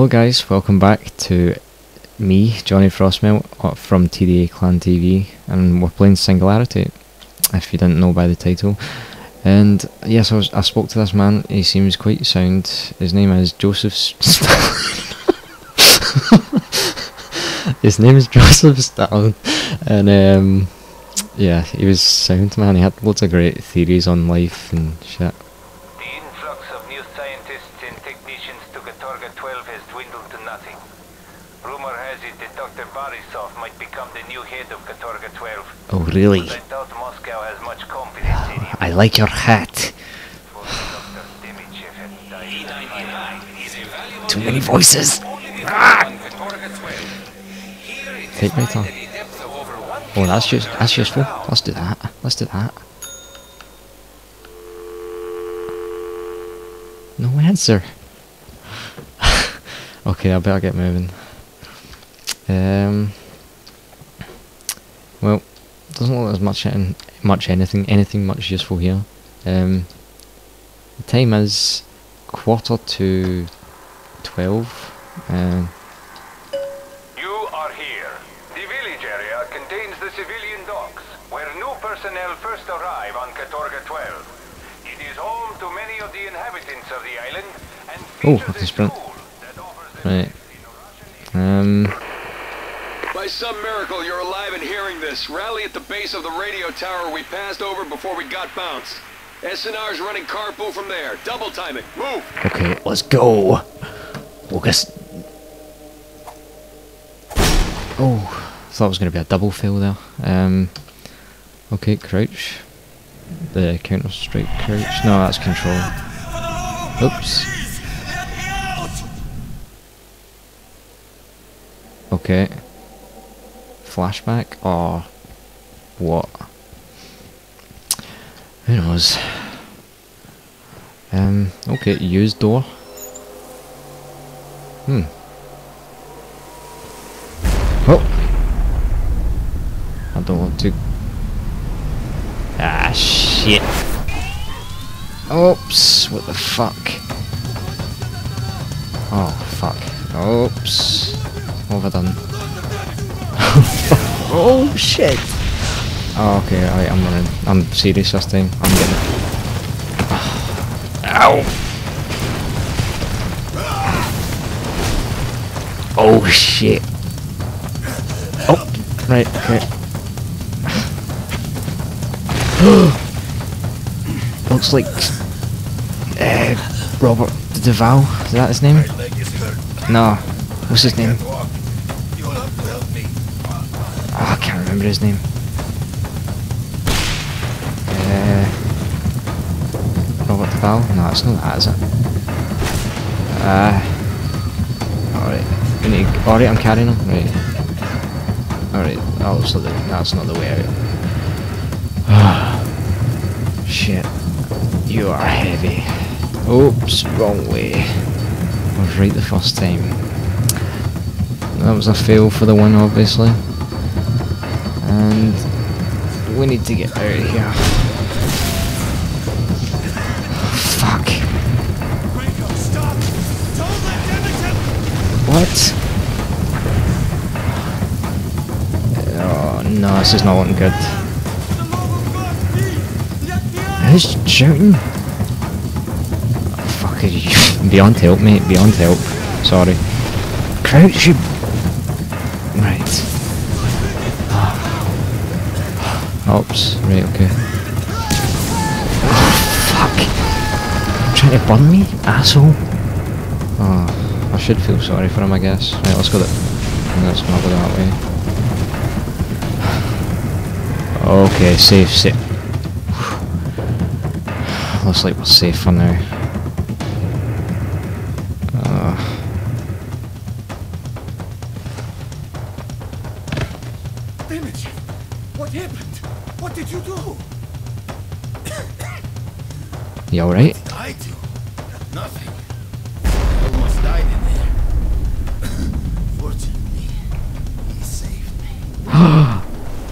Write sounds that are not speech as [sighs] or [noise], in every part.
Hello guys, welcome back to me, Johnny Frostmelt uh, from TDA Clan TV, and we're playing Singularity, if you didn't know by the title. And yes, I, was, I spoke to this man, he seems quite sound. His name is Joseph [laughs] His name is Joseph Stalin, and um, yeah, he was sound man, he had lots of great theories on life and shit. Barisov might become the new head of Katorga 12. Oh, really? I doubt Moscow has much confidence in him. I like your hat. Too many voices. Ah! Take my time. Oh, that's just that's useful. Let's do that. Let's do that. No answer. Okay, I better get moving. Um, well, doesn't look as much in, much anything anything much useful here. Um, the time is quarter to twelve. Um, you are here. The village area contains the civilian docks, where new personnel first arrive on Katorga 12. It is home to many of the inhabitants of the island and features oh, I can sprint. Right. Um. By some miracle, you're alive and hearing this. Rally at the base of the radio tower we passed over before we got bounced. SNR's running carpool from there. Double time it. Move! Okay, let's go. We'll just... Oh, I thought it was going to be a double fail there. Um, okay, crouch. The Counter-Strike crouch. No, that's control. Oops. Okay flashback or what? Who knows? Um, okay, use door. Hmm. Oh! I don't want to... Ah, shit! Oops! What the fuck? Oh, fuck. Oops! What have oh shit! Oh, okay, right, I'm running. I'm serious this time. I'm getting it. Ow! Oh shit! Oh, right, okay. [gasps] Looks like uh, Robert Duvall. Is that his name? No. What's his name? Remember his name. Uh, Robert Val? No, it's not that, is it? Uh, alright. We. Alright, I'm carrying him. Right. Alright, oh, so that's not the way out. [sighs] Shit. You are heavy. Oops, wrong way. I was right the first time. That was a fail for the win, obviously. And we need to get out of here. Fuck. What? Oh no, this is not looking good. Who's shooting? Fuck you [laughs] beyond help mate, beyond help. Sorry. Crouch you Right. Oops, right, okay. fuck! trying to burn me, asshole! Oh, I should feel sorry for him, I guess. Right, let's go that. Let's not go that way. Okay, safe, safe. [sighs] Looks like we're safe for now. Uh. Damage! What happened? What did you do? [coughs] You alright? I do. Nothing. I almost died in there. [coughs] Fortunately, he saved me.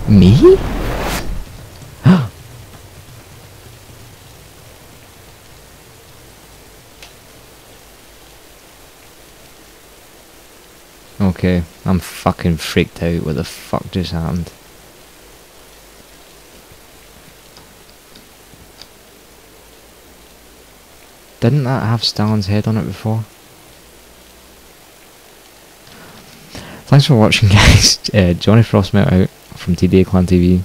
[gasps] Me? [gasps] Okay, I'm fucking freaked out. What the fuck just happened? Didn't that have Stalin's head on it before? Thanks for watching [laughs] guys. Uh, Johnny Frostmelt out from TDA Clan TV.